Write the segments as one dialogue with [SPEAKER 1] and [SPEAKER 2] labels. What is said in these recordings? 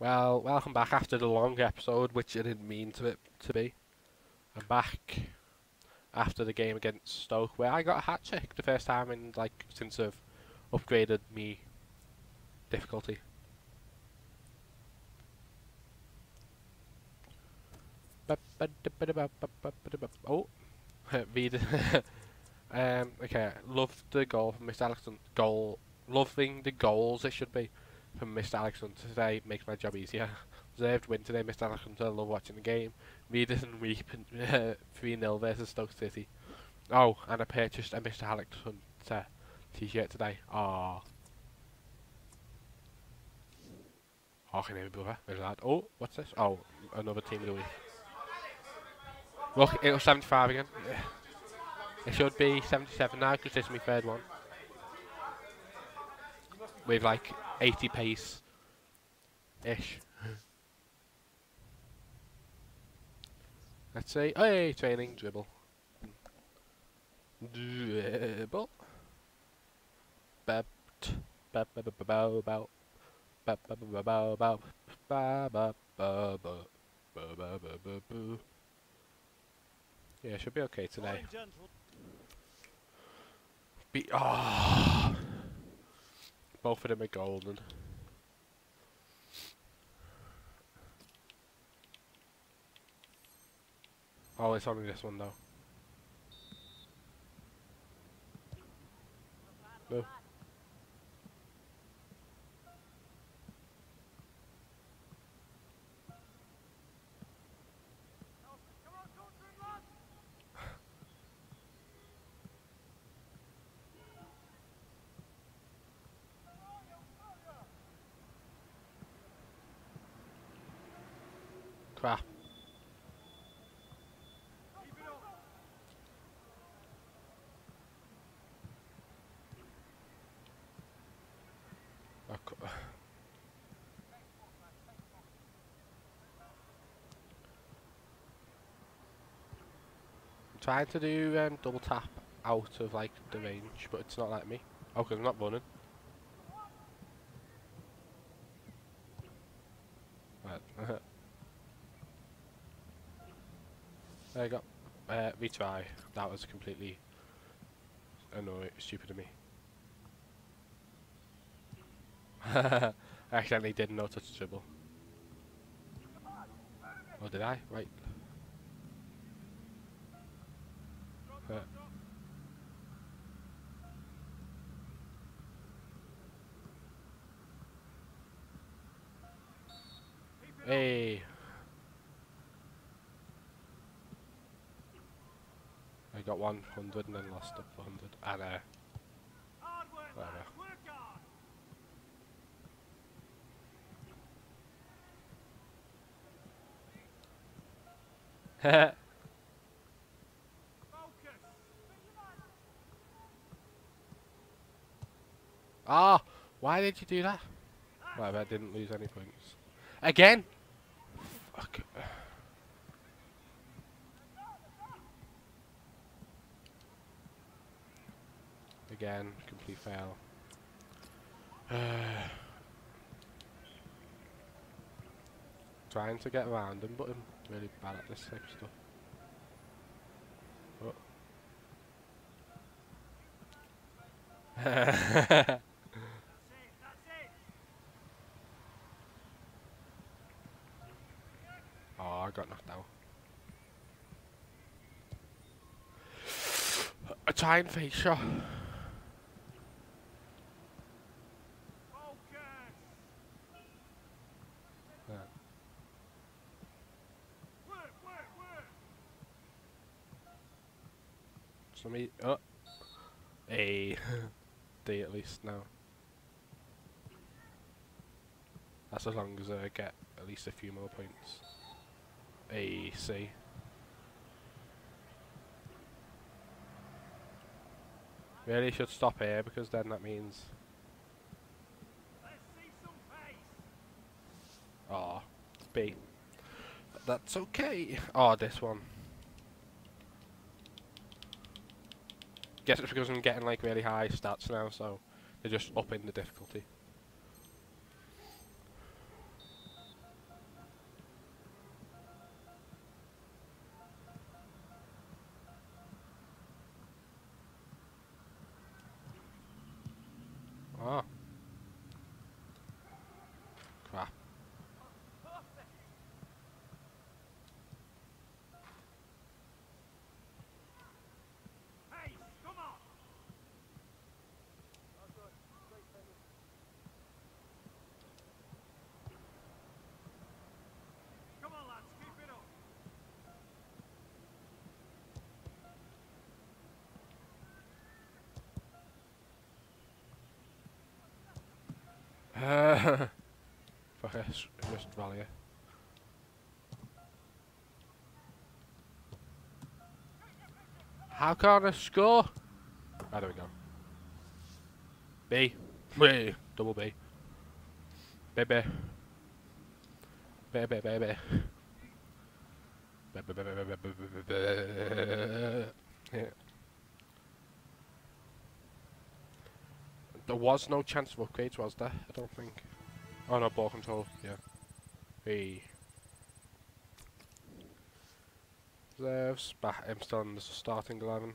[SPEAKER 1] Well, welcome back after the long episode, which I didn't mean to it to be. I'm back after the game against Stoke, where I got a hat trick the first time in like since I've upgraded me difficulty. Oh, read. um, okay, love the goal from Mr. Alexander. Goal, loving the goals. It should be from Mr. Alexander today makes my job easier. Deserved win today, Mr. Alexander. Love watching the game. Read and weep. 3 0 versus Stoke City. Oh, and I purchased a Mr. Alexander t shirt today. Ah. Oh, can I brother? Where's that? Oh, what's this? Oh, another team of the week. Look, it was 75 again. It should be 77 now because this is my third one. With like 80 pace ish. Let's say, hey, training, dribble. Dribble. Bap bap bap. Bap bap bap bow bow. Ba ba ba ba. Ba ba ba ba boo. Yeah, should be okay today. Be ah. Both of them are golden. Oh, it's only this one though. No. Crap. I cou- I'm trying to do um, double tap out of like the range, but it's not letting me. Oh, 'cause I'm not running. There you go. Uh, retry. That was completely annoying, stupid of me. I accidentally did no touch dribble. Oh, did I? Right. Uh. Hey. I got 100 and then lost up 100. And uh, whatever. Ah, why did you do that? Whatever, I didn't lose any points. Again? Fuck. Again, complete fail. Trying to get around him, but I'm really bad at this type of stuff. Oh. oh, I got knocked out. A and face shot. Me, oh, A, D at least now. That's as long as I get at least a few more points. A, C. Really should stop here because then that means. Oh, B. That's okay. Oh, this one. Guess it's because I'm getting like really high stats now, so they're just upping the difficulty. Fuck s- just rally. How can I score? Ah, there we go. B. B. Double B. Baby. Baby, baby, baby, baby, baby. Yeah. There was no chance of upgrades, was there? I don't think. Oh no, ball control, yeah. Hey. I'm still in the starting 11.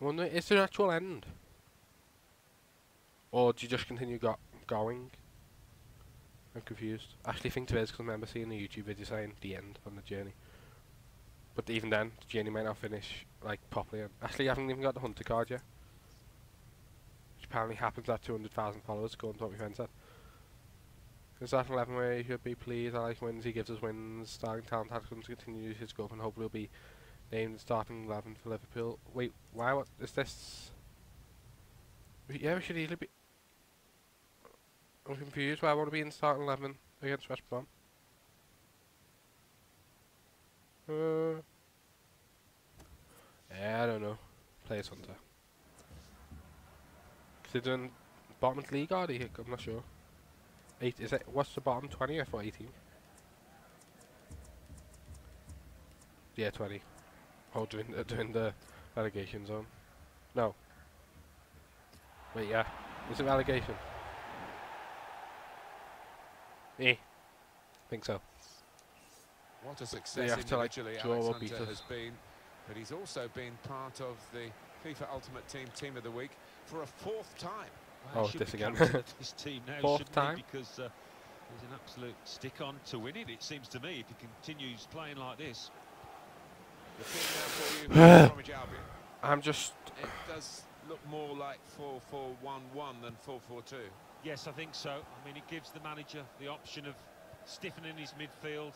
[SPEAKER 1] I wonder, is there an actual end? Or do you just continue go going? I'm confused. I actually think there is, because I remember seeing a YouTube video saying the end on the journey. But even then, the journey might not finish, like, properly. Actually, I haven't even got the hunter card yet which apparently happens at 200,000 followers, according to what my friend said. In starting 11 where he should be pleased, I like wins, he gives us wins, starting talent has to continue his growth and hopefully will be named starting 11 for Liverpool. Wait, why, what, is this... Yeah, we should easily be... I'm confused why I want to be in starting 11 against West Brom. Uh, I don't know. Players Hunter. Considering bottom of the league they? I'm not sure. Eight is it? What's the bottom? 20th or 18th? Yeah, 20. Oh, doing uh, doing the relegation zone. No. Wait, yeah. Is it relegation? Eh. Think so.
[SPEAKER 2] What a success
[SPEAKER 1] have to, like,
[SPEAKER 2] individually
[SPEAKER 1] draw
[SPEAKER 2] Alex
[SPEAKER 1] or beat us.
[SPEAKER 2] has been, but he's also been part of the FIFA Ultimate Team Team of the Week for a fourth time.
[SPEAKER 1] Oh,
[SPEAKER 3] should
[SPEAKER 1] this
[SPEAKER 3] be
[SPEAKER 1] again.
[SPEAKER 3] captain this team now,
[SPEAKER 1] Fourth
[SPEAKER 3] shouldn't
[SPEAKER 1] time?
[SPEAKER 3] he? Because uh, he's an absolute stick-on to win it. It seems to me if he continues playing like this.
[SPEAKER 2] The team now for you, from Bromwich Albion.
[SPEAKER 1] I'm just.
[SPEAKER 2] It does look more like 4-4-1-1 than 4-4-2.
[SPEAKER 3] Yes, I think so. I mean, it gives the manager the option of stiffening his midfield.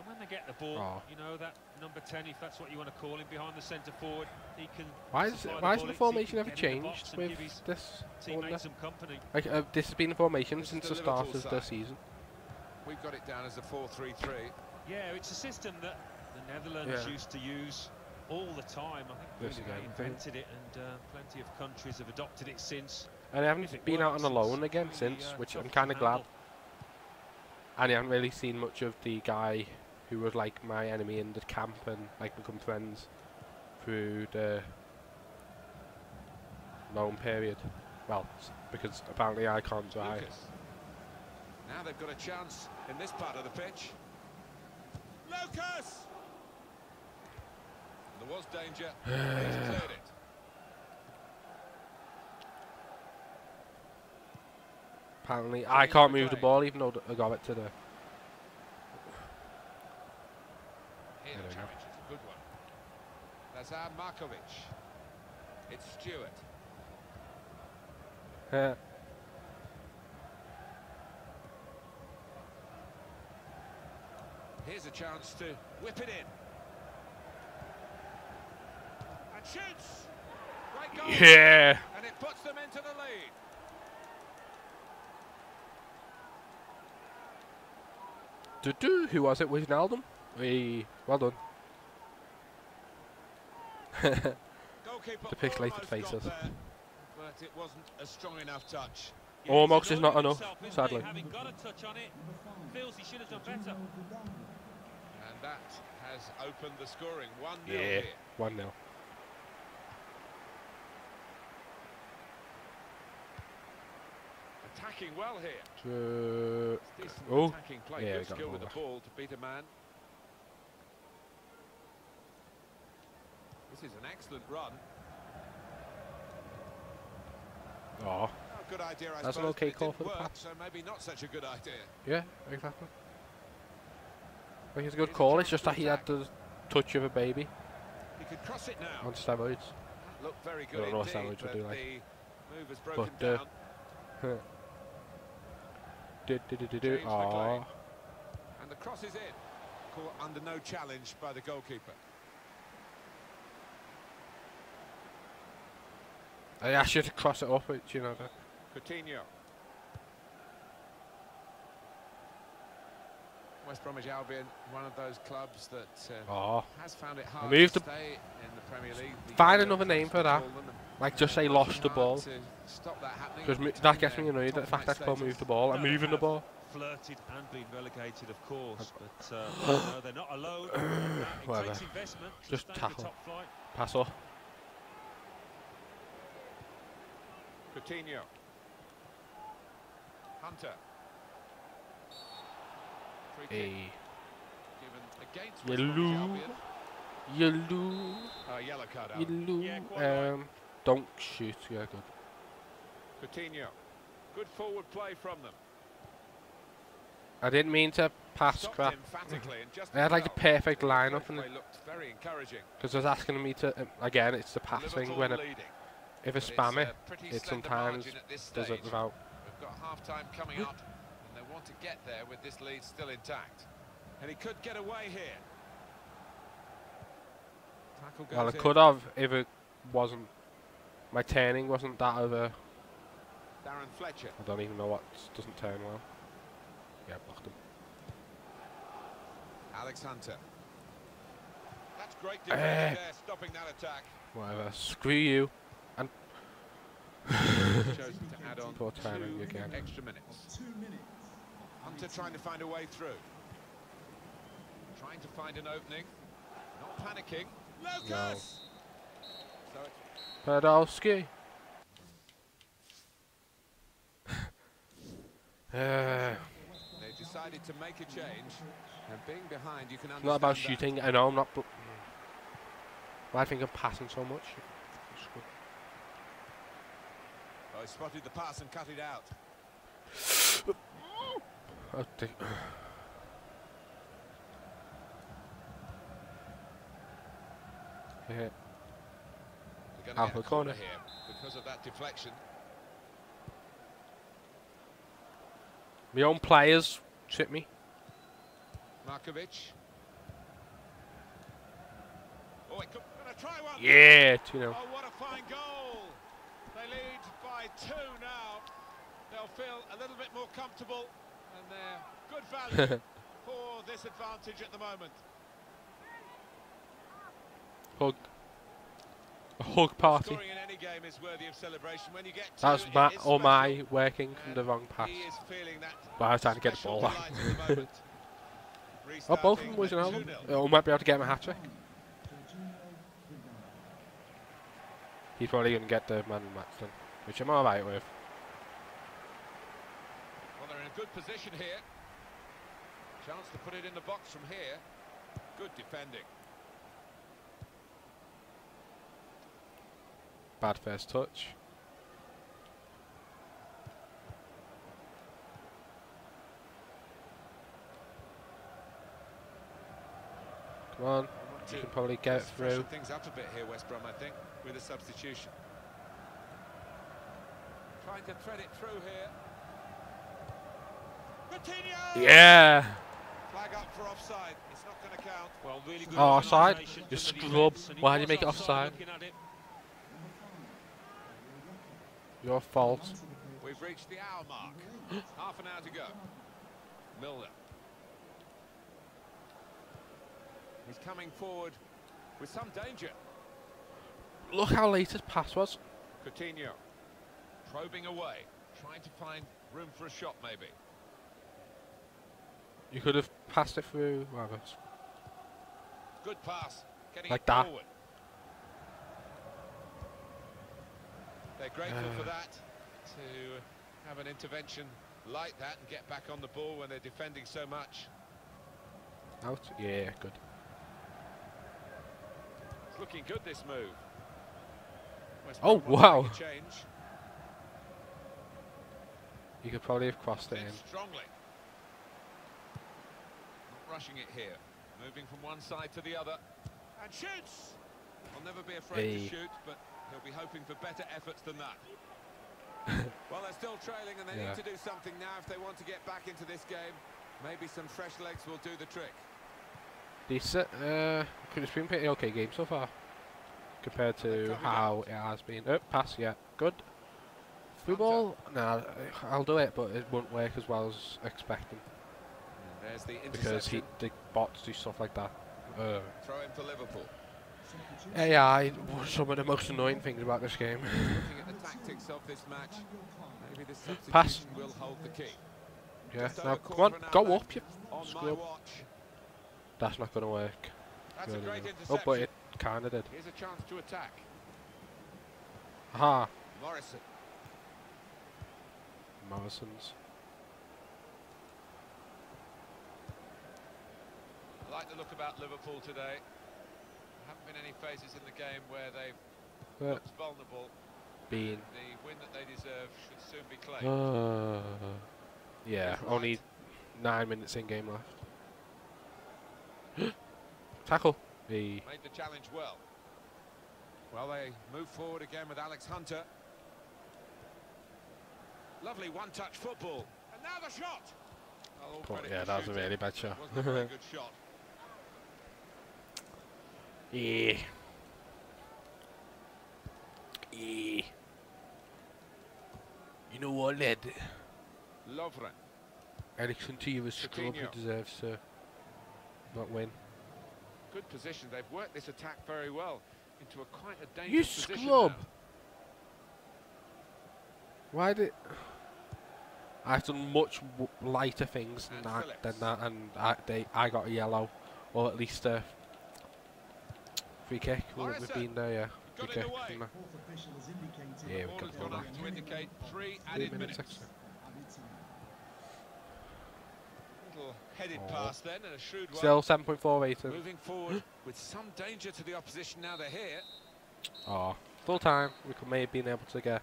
[SPEAKER 3] And when they get the ball,
[SPEAKER 1] Oh.
[SPEAKER 3] you know, that number 10, if that's what you want to call him, behind the centre forward, he can
[SPEAKER 1] Why is
[SPEAKER 3] the
[SPEAKER 1] why has
[SPEAKER 3] ball
[SPEAKER 1] the
[SPEAKER 3] in, so he
[SPEAKER 1] formation ever
[SPEAKER 3] get in the box
[SPEAKER 1] changed with this?
[SPEAKER 3] some company.
[SPEAKER 1] Like, uh, this has been the formation
[SPEAKER 2] This
[SPEAKER 1] since
[SPEAKER 2] the
[SPEAKER 1] the start
[SPEAKER 2] Liverpool
[SPEAKER 1] of the season.
[SPEAKER 2] We've got it down as a 4-3-3.
[SPEAKER 3] Yeah, it's a system that the Netherlands
[SPEAKER 1] Yeah.
[SPEAKER 3] used to use all the time. I think really they invented it, and uh, plenty of countries have adopted it since.
[SPEAKER 1] And I
[SPEAKER 3] If
[SPEAKER 1] haven't been out on a loan again
[SPEAKER 3] really,
[SPEAKER 1] since,
[SPEAKER 3] uh,
[SPEAKER 1] which I'm kind of glad. And I haven't really seen much of the guy who was like my enemy in the camp and like become friends through the loan period. Well, because apparently I can't drive.
[SPEAKER 2] Lucas. Now they've got a chance in this part of the pitch. Lucas! There was danger. He's cleared it.
[SPEAKER 1] Apparently I can't move the ball even though I got it to the.
[SPEAKER 2] Here
[SPEAKER 1] There
[SPEAKER 2] the
[SPEAKER 1] we go.
[SPEAKER 2] challenge is a good one. Lazar Markovic. It's Stewart.
[SPEAKER 1] Uh,
[SPEAKER 2] Here's a chance to whip it in. And shoots! Great goal!
[SPEAKER 1] yeah.
[SPEAKER 2] And it puts them into the lead.
[SPEAKER 1] Do do. Who was it? Wijnaldum? Hey, well done. The pixelated faces.
[SPEAKER 2] there, but it wasn't a strong enough touch.
[SPEAKER 3] Yeah,
[SPEAKER 1] Almost is not enough,
[SPEAKER 3] himself, isn't he?
[SPEAKER 1] sadly.
[SPEAKER 3] Having got a touch on it, feels he should have done better.
[SPEAKER 2] And that has opened the scoring. 1-0
[SPEAKER 1] yeah.
[SPEAKER 2] here.
[SPEAKER 1] One 0
[SPEAKER 2] Attacking well here.
[SPEAKER 1] Uh, Oh, yeah, got
[SPEAKER 2] skill with the
[SPEAKER 1] ball
[SPEAKER 2] to beat a man. This is an excellent run.
[SPEAKER 1] Oh,
[SPEAKER 2] good idea, I
[SPEAKER 1] That's an okay call for the pass.
[SPEAKER 2] So maybe not such a good idea.
[SPEAKER 1] yeah, exactly. I think it's a good call. It's just that he had the touch of a baby
[SPEAKER 2] He could cross it now.
[SPEAKER 1] on steroids.
[SPEAKER 2] Looked very
[SPEAKER 1] I
[SPEAKER 2] good
[SPEAKER 1] don't know what
[SPEAKER 2] indeed,
[SPEAKER 1] sandwich would do like.
[SPEAKER 2] move has broken
[SPEAKER 1] But, uh,
[SPEAKER 2] down.
[SPEAKER 1] Do, do, do, do, do.
[SPEAKER 2] And the cross is in. Caught under no challenge by the goalkeeper.
[SPEAKER 1] I asked you to cross it up, but you know that.
[SPEAKER 2] Coutinho. West Bromwich Albion, one of those clubs that uh,
[SPEAKER 1] Oh,
[SPEAKER 2] has found it hard to stay in the Premier League. The
[SPEAKER 1] Find another name for that.
[SPEAKER 2] call them, and
[SPEAKER 1] like just say lost the ball.
[SPEAKER 2] that
[SPEAKER 1] Because that gets me annoyed. The fact that's called
[SPEAKER 2] status.
[SPEAKER 1] move the ball. I'm moving the ball.
[SPEAKER 3] Flirted and been relegated, of course, but uh, no, they're not alone.
[SPEAKER 1] Whatever.
[SPEAKER 3] takes investment to
[SPEAKER 1] Just tackle.
[SPEAKER 3] the top flight.
[SPEAKER 1] Pass off.
[SPEAKER 2] Coutinho. Hunter. Free kick
[SPEAKER 1] Hey.
[SPEAKER 2] given against West Bromwich
[SPEAKER 1] Yellow. Yellow.
[SPEAKER 2] Uh, yellow card.
[SPEAKER 1] Yellow.
[SPEAKER 3] Yeah.
[SPEAKER 1] Um, don't shoot. Yeah, good.
[SPEAKER 2] Coutinho. Good forward play from them.
[SPEAKER 1] I didn't mean to pass
[SPEAKER 2] Stopped
[SPEAKER 1] crap.
[SPEAKER 2] emphatically and just
[SPEAKER 1] I had like the
[SPEAKER 2] as well.
[SPEAKER 1] perfect lineup, and
[SPEAKER 2] Play looked very encouraging.
[SPEAKER 1] because I was asking me to um, again, it's the passing.
[SPEAKER 2] Liverpool
[SPEAKER 1] When I,
[SPEAKER 2] leading,
[SPEAKER 1] if I
[SPEAKER 2] but it's
[SPEAKER 1] spam
[SPEAKER 2] a
[SPEAKER 1] it, it sometimes
[SPEAKER 2] margin at this
[SPEAKER 1] does it without.
[SPEAKER 2] We've got half time coming hmm. up, and they want to get there with this lead still intact. And he could get away here.
[SPEAKER 1] Well, I
[SPEAKER 2] in.
[SPEAKER 1] could have if it wasn't. My turning wasn't that of a.
[SPEAKER 2] Darren Fletcher.
[SPEAKER 1] I don't even know what doesn't turn well. Yeah, blocked him.
[SPEAKER 2] Alex Hunter. That's great
[SPEAKER 1] Eh.
[SPEAKER 2] defending there, stopping that attack.
[SPEAKER 1] Whatever. Screw you.
[SPEAKER 2] Chosen to add on
[SPEAKER 1] Poor timing
[SPEAKER 2] two
[SPEAKER 1] again.
[SPEAKER 2] extra minutes. Hunter trying to find a way through. Trying to find an opening. Not panicking. Lucas! So it's
[SPEAKER 1] Podolski. uh,
[SPEAKER 2] They decided to make a change, and being behind, you can
[SPEAKER 1] it's not about
[SPEAKER 2] that.
[SPEAKER 1] shooting. I know I'm not. But why I think I'm passing so much. It's good.
[SPEAKER 2] Oh, he spotted the pass and cut it out.
[SPEAKER 1] Oh. Yeah. Out the
[SPEAKER 2] corner here because of that deflection.
[SPEAKER 1] My own players trip me.
[SPEAKER 2] Markovic. Oh, it could, gonna try one.
[SPEAKER 1] Yeah, 2 0.
[SPEAKER 2] Oh, what a fine goal! They lead by two now. They'll feel a little bit more comfortable, and they're good value for this advantage at the moment.
[SPEAKER 1] Hug. A hug party.
[SPEAKER 2] Scoring in any game is worthy of celebration. When you get two,
[SPEAKER 1] That's my, or oh
[SPEAKER 2] my
[SPEAKER 1] working from the wrong pass.
[SPEAKER 2] He is feeling that
[SPEAKER 1] But I was trying to get the ball out.
[SPEAKER 2] delight at the moment.
[SPEAKER 1] Oh, both of them was an album. Oh, might be able to get him a hat trick. He's probably going to get the man the match then, which I'm alright with.
[SPEAKER 2] Well, they're in a good position here. Chance to put it in the box from here. Good defending.
[SPEAKER 1] Bad first touch. Come on, you can probably get it through.
[SPEAKER 2] things up a bit here, West Brom, I think, with a substitution. Trying to thread it through here. Coutinho!
[SPEAKER 1] Yeah!
[SPEAKER 2] Flag up for offside. It's not going to count.
[SPEAKER 3] Well, really good
[SPEAKER 1] Oh, offside? You scrub.
[SPEAKER 3] defence, and he
[SPEAKER 1] Why do you make it
[SPEAKER 3] offside
[SPEAKER 1] offside?
[SPEAKER 3] looking at it.
[SPEAKER 1] Your fault.
[SPEAKER 2] We've reached the hour mark. Half an hour to go. Milner. He's coming forward with some danger.
[SPEAKER 1] Look how late his pass was.
[SPEAKER 2] Coutinho probing away, trying to find room for a shot maybe.
[SPEAKER 1] You could have passed it through. That's-
[SPEAKER 2] Good pass, getting
[SPEAKER 1] Like
[SPEAKER 2] it
[SPEAKER 1] that.
[SPEAKER 2] forward. They're grateful for
[SPEAKER 1] Uh.
[SPEAKER 2] that, to have an intervention like that and get back on the ball when they're defending so much.
[SPEAKER 1] out. Yeah, good.
[SPEAKER 2] It's looking good this move. West
[SPEAKER 1] Oh,
[SPEAKER 2] Brom want to
[SPEAKER 1] wow.
[SPEAKER 2] Change.
[SPEAKER 1] You could probably have crossed it in.
[SPEAKER 2] strongly. Not rushing it here. Moving from one side to the other. And shoots! I'll never be afraid
[SPEAKER 1] Hey.
[SPEAKER 2] to shoot, but he'll be hoping for better efforts than that. well, they're still trailing and they
[SPEAKER 1] Yeah.
[SPEAKER 2] need to do something now if they want to get back into this game. Maybe some fresh legs will do the trick.
[SPEAKER 1] Decent. Uh, could it's been a pretty okay game so far compared to how it has been. Oh, pass, yeah, good. Through ball? Nah, I'll do it, but it won't work as well as expecting
[SPEAKER 2] There's the
[SPEAKER 1] because he, the bots do stuff like that. Uh,
[SPEAKER 2] Throw in for Liverpool.
[SPEAKER 1] AI was some of the most annoying things about this game.
[SPEAKER 2] Looking at the tactics of this match,
[SPEAKER 1] Pass.
[SPEAKER 2] will hold the key.
[SPEAKER 1] yeah,
[SPEAKER 2] Just
[SPEAKER 1] now come on,
[SPEAKER 2] quarter of an
[SPEAKER 1] go up, you scrub. That's not going to work.
[SPEAKER 2] That's a
[SPEAKER 1] really. Oh, but it kind of did.
[SPEAKER 2] Here's a chance to attack.
[SPEAKER 1] Aha,
[SPEAKER 2] Morrison.
[SPEAKER 1] Morrison's.
[SPEAKER 2] I like the look about Liverpool today. There haven't been any phases in the game where they've
[SPEAKER 1] Uh,
[SPEAKER 2] looked vulnerable.
[SPEAKER 1] being.
[SPEAKER 2] The win that they deserve should soon be claimed.
[SPEAKER 1] Uh, yeah, only nine minutes in game left. Tackle. The
[SPEAKER 2] Made the challenge well. Well, they move forward again with Alex Hunter. Lovely one-touch football. And now the shot. Oh, oh, All
[SPEAKER 1] but yeah,
[SPEAKER 2] for
[SPEAKER 1] that was a really bad shot.
[SPEAKER 2] Wasn't a very good shot.
[SPEAKER 1] yeah. Yeah. You know what, lad?
[SPEAKER 2] Lovren.
[SPEAKER 1] Ericsson to you as scrub who
[SPEAKER 2] Coutinho.
[SPEAKER 1] deserves to not win.
[SPEAKER 2] Good position. They've worked this attack very well into a quite a
[SPEAKER 1] You
[SPEAKER 2] dangerous position
[SPEAKER 1] scrub!
[SPEAKER 2] now.
[SPEAKER 1] Why did I've done much w- lighter things than that, than that, and I, they, I got a yellow, or at least a free kick. Would have been there, yeah. Free
[SPEAKER 2] Got in
[SPEAKER 1] kick.
[SPEAKER 2] the way.
[SPEAKER 1] didn't I?
[SPEAKER 4] Yeah,
[SPEAKER 1] Yeah, we
[SPEAKER 2] has
[SPEAKER 1] got
[SPEAKER 2] gone
[SPEAKER 1] that.
[SPEAKER 2] up to indicate three
[SPEAKER 1] Three
[SPEAKER 2] added
[SPEAKER 1] minutes
[SPEAKER 2] minutes. headed
[SPEAKER 1] Oh.
[SPEAKER 2] pass then and a shrewd.
[SPEAKER 1] Still 7.4 rating.
[SPEAKER 2] Moving forward with some danger to the opposition now they're here.
[SPEAKER 1] Oh, full time. We could may have been able to get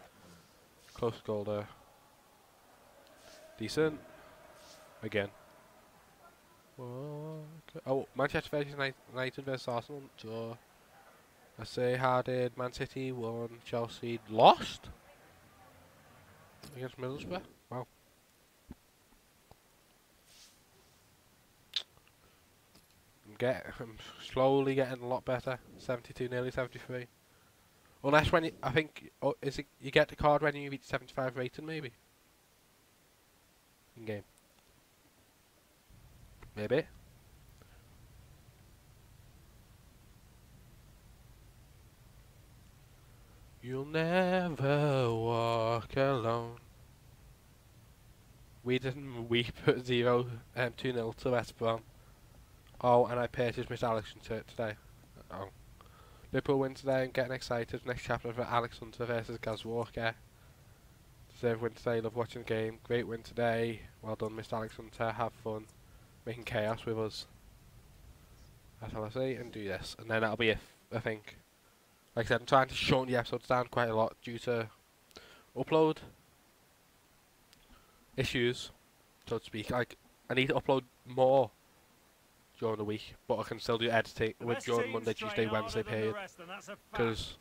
[SPEAKER 1] close goal there. Decent. Again. Oh, Manchester United versus Arsenal. I say, how did Man City won? Chelsea lost against Middlesbrough. Wow. I'm get. I'm slowly getting a lot better. 72, nearly 73. Unless when you, I think, oh, is it you get the card when you reach 75 rating maybe? Game. Maybe. You'll never walk alone. We didn't we put 0 um, 2 0 to West Brom. Oh, and I purchased Miss Alex today. Oh. Liverpool win today and getting excited. Next chapter for Alex Hunter versus Gaz Walker. Deserve win today, love watching the game. Great win today. Well done, Mr. Alex Hunter. Have fun making chaos with us. That's all I say, and do this. And then that'll be it, I think. Like I said, I'm trying to shorten the episodes down quite a lot due to upload issues, so to speak. Like, I need to upload more during the week, but I can still do editing with during Monday, Tuesday, Wednesday period. Because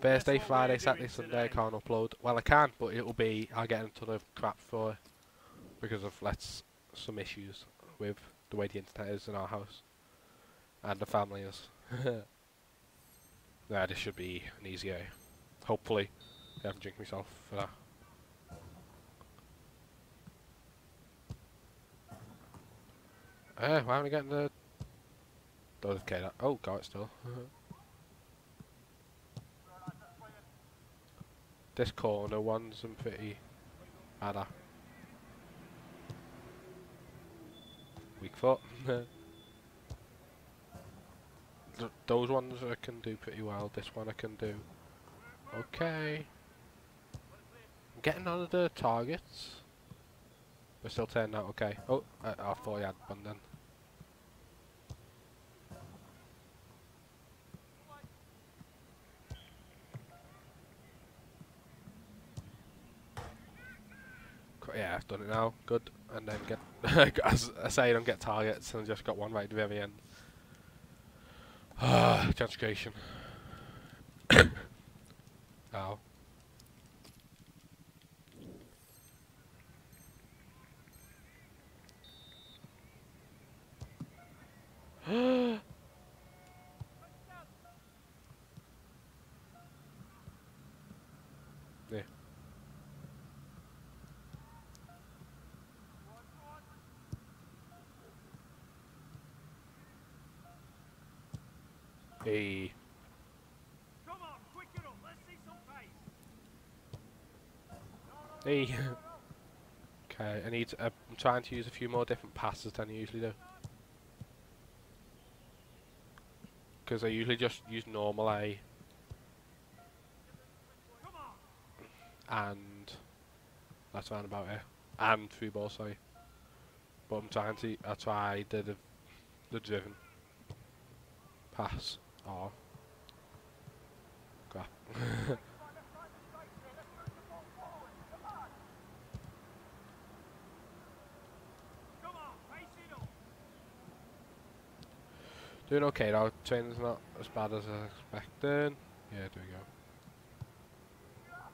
[SPEAKER 1] Thursday, Friday, Saturday, Sunday I can't upload. Well, I can, but it'll be I'll get into the crap for it because of let's some issues with the way the internet is in our house and the family is. nah, this should be an easy A. Hopefully, I haven't drink myself for that. Uh, why am I getting the? Oh, okay, that. Oh, got it still. This corner one's some pretty bad. ah. Weak foot. Th those ones I can do pretty well. This one I can do. Okay. I'm getting on the targets. We're still turning out okay. Oh, I, I thought I had one then. yeah, I've done it now. Good. And then get, as I say, don't get targets and just got one right at the very end. Ah, chance creation. Ow. yeah. Hey.
[SPEAKER 5] Come on, quick it up. Let's see some pace.
[SPEAKER 1] Hey. okay, I need. To, uh, I'm trying to use a few more different passes than I usually do. Because I usually just use normal A and that's around about it. And through ball, sorry. But I'm trying to. I tried the the, the driven pass.
[SPEAKER 5] It up.
[SPEAKER 1] Doing okay though. Training's not as bad as I expected. Yeah, there we go.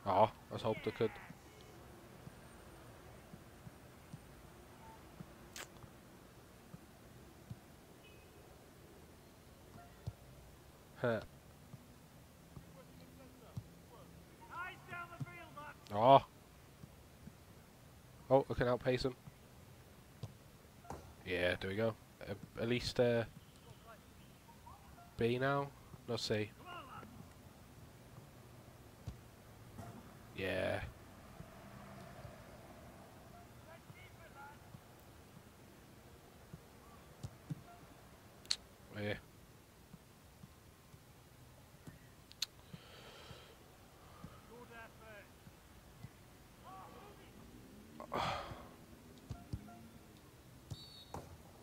[SPEAKER 1] Oh, I was hoped I could. Huh.
[SPEAKER 5] Eyes down the field, lad.
[SPEAKER 1] Oh. Oh, I can outpace him. Yeah, there we go. Uh, at least uh, B now. No C. Yeah.
[SPEAKER 5] Let's keep it, lad.
[SPEAKER 1] Yeah.
[SPEAKER 5] Good effort.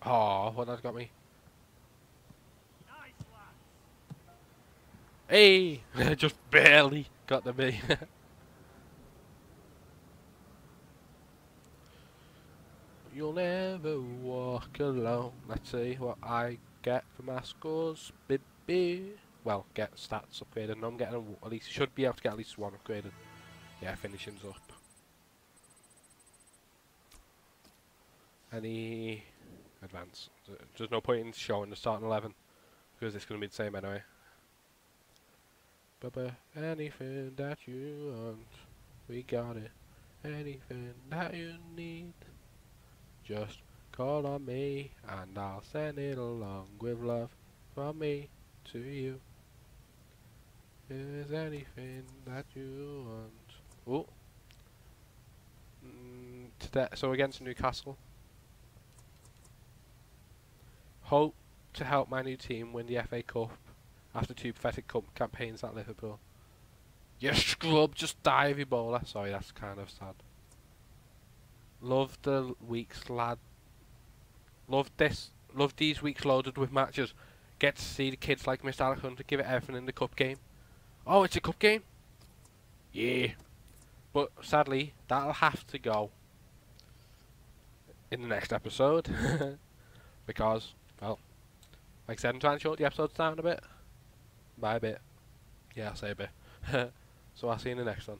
[SPEAKER 1] Oh, what that got me?
[SPEAKER 5] Nice, lads.
[SPEAKER 1] Hey! Just barely got the B. You'll never walk alone. Let's see what I get for my scores. Baby. Well, get stats upgraded. No, I'm getting a, at least should be able to get at least one upgraded. Yeah, finishing's up. Any advance? There's no point in showing the starting eleven because it's going to be the same anyway. Baba, anything that you want, we got it. Anything that you need, just call on me and I'll send it along with love from me to you. Is anything that you want? Oh. Mm, today, so we're against Newcastle. Hope to help my new team win the FA Cup after two pathetic cup campaigns at Liverpool. You scrub, just die every bowler. Sorry, that's kind of sad. Love the weeks, lad. Love this. Love these weeks loaded with matches. Get to see the kids like Mr. Alexander give it everything in the cup game. Oh, it's a cup game? Yeah. But sadly, that'll have to go in the next episode. because, well, like I said, I'm trying to short the episodes down a bit. By a bit. Yeah, I'll say a bit. so I'll see you in the next one.